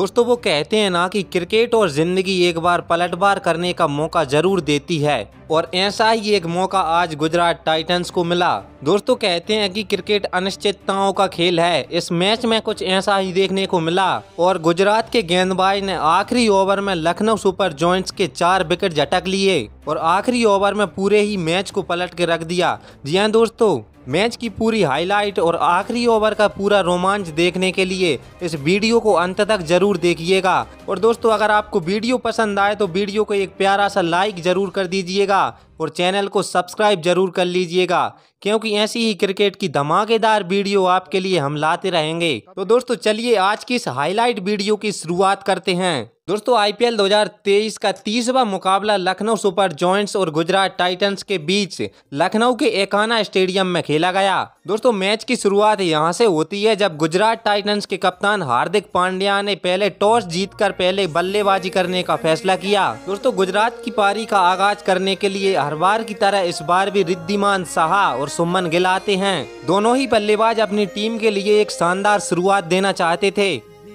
दोस्तों, वो कहते हैं ना कि क्रिकेट और ज़िंदगी एक बार पलटवार करने का मौका ज़रूर देती है। और ऐसा ही एक मौका आज गुजरात टाइटंस को मिला। दोस्तों, कहते हैं कि क्रिकेट अनिश्चितताओं का खेल है। इस मैच में कुछ ऐसा ही देखने को मिला। और गुजरात के गेंदबाज ने आखिरी ओवर में लखनऊ सुपर जॉइंट्स के चार विकेट झटक लिए। और आखिरी ओवर में पूरे ही मैच को पलट के रख दिया। जी हाँ दोस्तों। मैच की पूरी हाईलाइट और आखिरी ओवर का पूरा रोमांच देखने के लिए इस वीडियो को अंत तक ज़रूर देखिएगा। और दोस्तों, अगर आपको वीडियो पसंद आए तो वीडियो को एक प्यारा सा लाइक ज़रूर कर दीजिएगा। और चैनल को सब्सक्राइब ज़रूर कर लीजिएगा, क्योंकि ऐसी ही क्रिकेट की धमाकेदार वीडियो आपके लिए हम लाते रहेंगे। तो दोस्तों, चलिए आज की इस हाईलाइट वीडियो की शुरुआत करते हैं। दोस्तों, आईपीएल 2023 का तीसवा मुकाबला लखनऊ सुपर जॉइंट्स और गुजरात टाइटंस के बीच लखनऊ के एकाना स्टेडियम में खेला गया। दोस्तों, मैच की शुरुआत यहाँ से होती है जब गुजरात टाइटंस के कप्तान हार्दिक पांड्या ने पहले टॉस जीतकर पहले बल्लेबाजी करने का फैसला किया। दोस्तों, गुजरात की पारी का आगाज़ करने के लिए हर बार की तरह इस बार भी रिद्धिमान साहा और सुमन गिल आते हैं। दोनों ही बल्लेबाज अपनी टीम के लिए एक शानदार शुरुआत देना चाहते थे।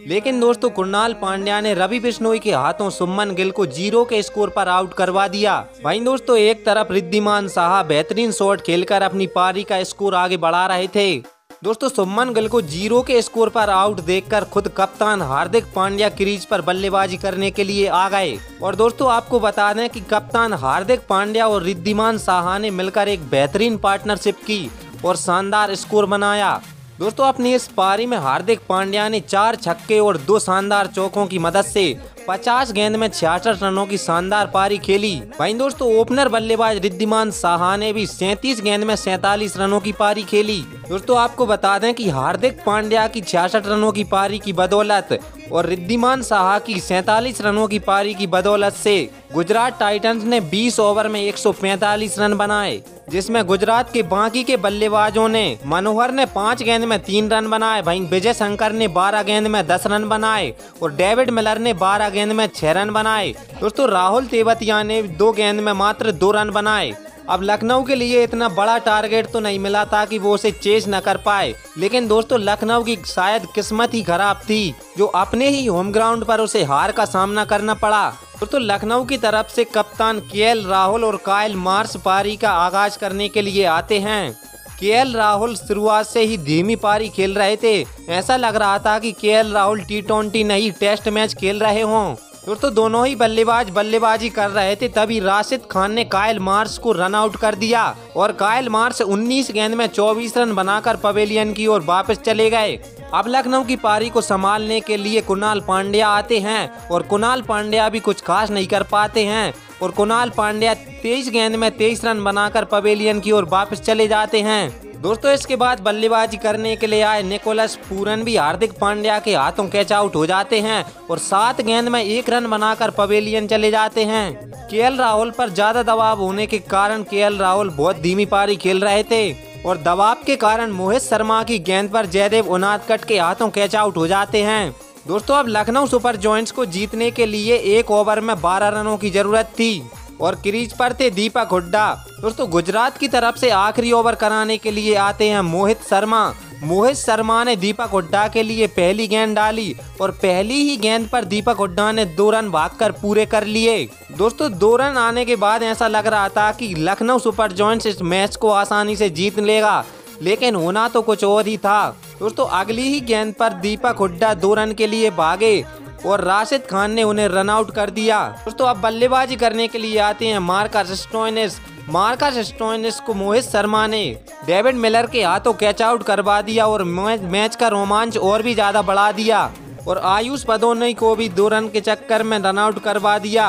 लेकिन दोस्तों, कुणाल पांड्या ने रवि बिश्नोई के हाथों सुमन गिल को ज़ीरो के स्कोर पर आउट करवा दिया। भाई दोस्तों, एक तरफ़ रिद्धिमान साहा बेहतरीन शॉट खेलकर अपनी पारी का स्कोर आगे बढ़ा रहे थे। दोस्तों, सुमन गिल को ज़ीरो के स्कोर पर आउट देखकर खुद कप्तान हार्दिक पांड्या क्रीज पर बल्लेबाजी करने के लिए आ गए। और दोस्तों, आपको बता दें कि कप्तान हार्दिक पांड्या और रिद्धिमान साहा ने मिलकर एक बेहतरीन पार्टनरशिप की और शानदार स्कोर बनाया। दोस्तों अपनी इस पारी में हार्दिक पांड्या ने चार छक्के और दो शानदार चौकों की मदद से 50 गेंद में छियासठ रनों की शानदार पारी खेली। वहीं दोस्तों, ओपनर बल्लेबाज रिद्धिमान साहा ने भी सैतीस गेंद में सैतालीस रनों की पारी खेली। दोस्तों, आपको बता दें कि हार्दिक पांड्या की छियासठ रनों की पारी की बदौलत और रिद्धिमान साहा की सैतालीस रनों की पारी की बदौलत से गुजरात टाइटंस ने 20 ओवर में 145 रन बनाए, जिसमें गुजरात के बाकी के बल्लेबाजों ने मनोहर ने पाँच गेंद में तीन रन बनाए, वहीं विजय शंकर ने बारह गेंद में दस रन बनाए और डेविड मिलर ने बारह गेंद में छह रन बनाए। दोस्तों, राहुल तेवतिया ने दो गेंद में मात्र दो रन बनाए। अब लखनऊ के लिए इतना बड़ा टारगेट तो नहीं मिला था कि वो उसे चेज न कर पाए। लेकिन दोस्तों, लखनऊ की शायद किस्मत ही खराब थी, जो अपने ही होम ग्राउंड पर उसे हार का सामना करना पड़ा। दोस्तों, लखनऊ की तरफ़ से कप्तान केएल राहुल और कायल मार्स पारी का आगाज़ करने के लिए आते हैं। के राहुल शुरुआत से ही धीमी पारी खेल रहे थे। ऐसा लग रहा था कि के राहुल टी ट्वेंटी नहीं टेस्ट मैच खेल रहे हों। दोस्तों दोनों ही बल्लेबाज बल्लेबाजी कर रहे थे, तभी राशिद खान ने कायल मार्स को रन आउट कर दिया और कायल मार्स 19 गेंद में 24 रन बनाकर पवेलियन की ओर वापस चले गए। अब लखनऊ की पारी को संभालने के लिए कुणाल पांड्या आते हैं और कुणाल पांड्या भी कुछ खास नहीं कर पाते हैं। और कुणाल पांड्या तेईस गेंद में तेईस रन बनाकर पवेलियन की ओर वापस चले जाते हैं। दोस्तों, इसके बाद बल्लेबाजी करने के लिए आए निकोलस पूरन भी हार्दिक पांड्या के हाथों कैच आउट हो जाते हैं और सात गेंद में एक रन बनाकर पवेलियन चले जाते हैं। के राहुल पर ज़्यादा दबाव होने के कारण के राहुल बहुत धीमी पारी खेल रहे थे और दबाव के कारण मोहित शर्मा की गेंद पर जयदेव उनादकट के हाथों कैच आउट हो जाते हैं। दोस्तों, अब लखनऊ सुपर जॉइंट्स को जीतने के लिए एक ओवर में बारह रनों की ज़रूरत थी और क्रीज पर थे दीपक हुड्डा। दोस्तों, गुजरात की तरफ़ से आखिरी ओवर कराने के लिए आते हैं मोहित शर्मा। मोहित शर्मा ने दीपक हुड्डा के लिए पहली गेंद डाली और पहली ही गेंद पर दीपक हुड्डा ने दो रन भागकर पूरे कर लिए। दोस्तों, दो रन आने के बाद ऐसा लग रहा था कि लखनऊ सुपर जॉइंट्स इस मैच को आसानी से जीत लेगा। लेकिन होना तो कुछ और ही था। दोस्तों अगली ही गेंद पर दीपक हुड्डा दो रन के लिए भागे और राशिद खान ने उन्हें रन आउट कर दिया। दोस्तों अब बल्लेबाजी करने के लिए आते हैं मार्कस स्टोइनिस। मार्कस स्टोइनिस को मोहित शर्मा ने डेविड मिलर के हाथों कैच आउट करवा दिया और मैच का रोमांच और भी ज़्यादा बढ़ा दिया। और आयुष पदोनी को भी दो रन के चक्कर में रन आउट करवा दिया।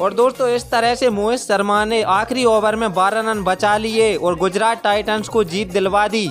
और दोस्तों, इस तरह से मोहित शर्मा ने आखिरी ओवर में 12 रन बचा लिए और गुजरात टाइटंस को जीत दिलवा दी।